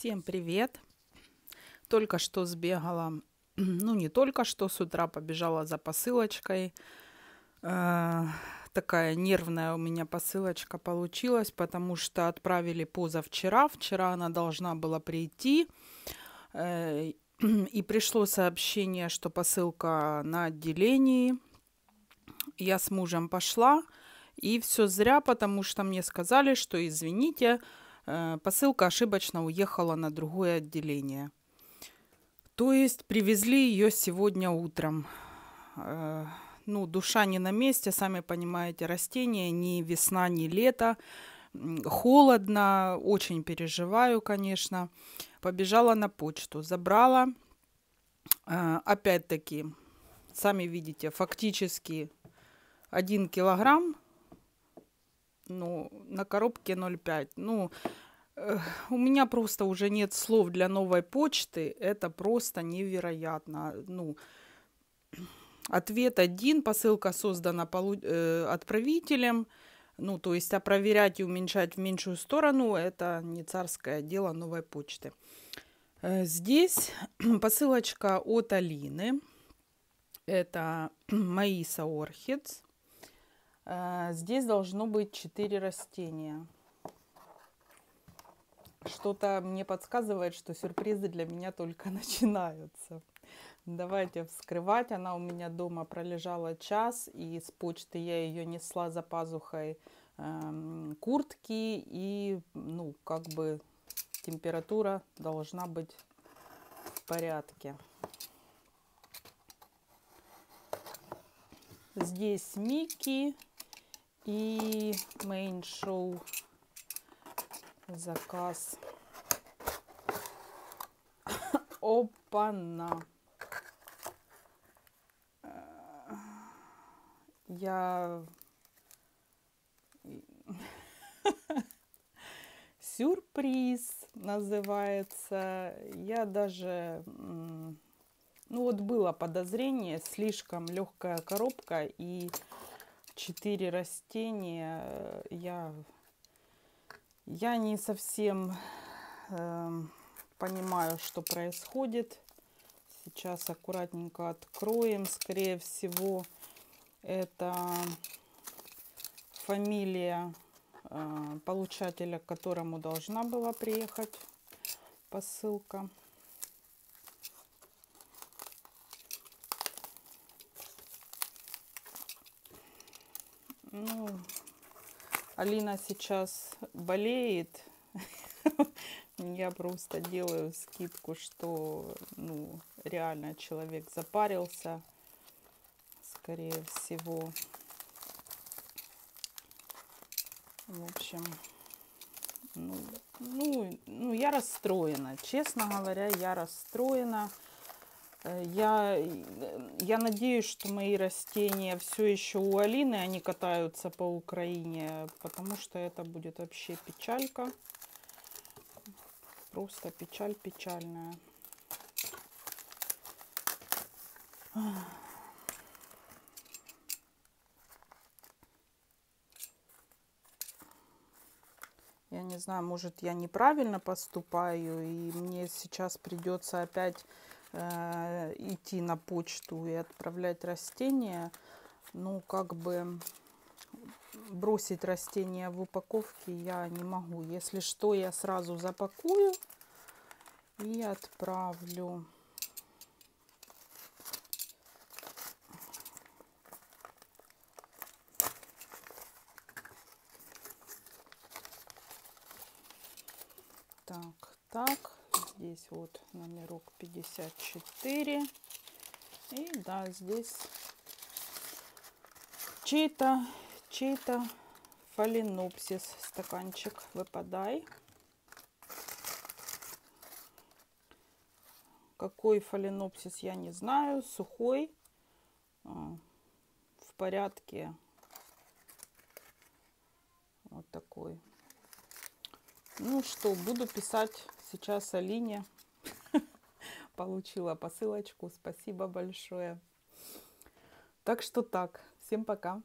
Всем привет! Только что сбегала, ну не только что, с утра побежала за посылочкой. Э, такая нервная у меня посылочка получилась, потому что отправили позавчера. Вчера она должна была прийти. Э, и пришло сообщение, что посылка на отделении. Я с мужем пошла. И все зря, потому что мне сказали, что извините, посылка ошибочно уехала на другое отделение. То есть привезли ее сегодня утром. Э, ну, душа не на месте, сами понимаете, растения ни весна, ни лето. Холодно, очень переживаю, конечно. Побежала на почту, забрала. Э, опять-таки, сами видите, фактически один килограмм ну, на коробке 0,5. Ну, у меня просто уже нет слов для новой почты. Это просто невероятно. Ну, ответ один. Посылка создана полу- э, отправителем. Ну, то есть, а проверять и уменьшать в меньшую сторону, это не царское дело новой почты. Э, здесь посылочка от Алины. Это Маиса Орхидс. Э, здесь должно быть 4 растения. Что-то мне подсказывает, что сюрпризы для меня только начинаются. Давайте вскрывать. Она у меня дома пролежала час, и с почты я ее несла за пазухой э, куртки, и ну как бы температура должна быть в порядке. Здесь Микки, и main show заказ. Опа-на. Я... Сюрприз называется. Я даже... Ну вот было подозрение, слишком легкая коробка и четыре растения. Э, я, я не совсем э, понимаю, что происходит. Сейчас аккуратненько откроем. Скорее всего, это фамилия э, получателя, к которому должна была приехать посылка. Ну, Алина сейчас болеет. Я просто делаю скидку, что ну, реально человек запарился, скорее всего. В общем, ну, ну, ну, я расстроена. Честно говоря, я расстроена. Э, я, я надеюсь, что мои растения все еще у Алины, они катаются по Украине, потому что это будет вообще печалька. Просто печаль печальная. Я не знаю, может я неправильно поступаю, и мне сейчас придется опять э, идти на почту и отправлять растения, ну, как бы бросить растения в упаковке я не могу. Если что, я сразу запакую и отправлю. Так, так здесь вот номерок 54 и да здесь чей-то чей-то фаленопсис стаканчик выпадай. Какой фаленопсис я не знаю сухой а, в порядке. Вот такой ну что буду писать сейчас Алине получила посылочку. Спасибо большое. Так что так. Всем пока.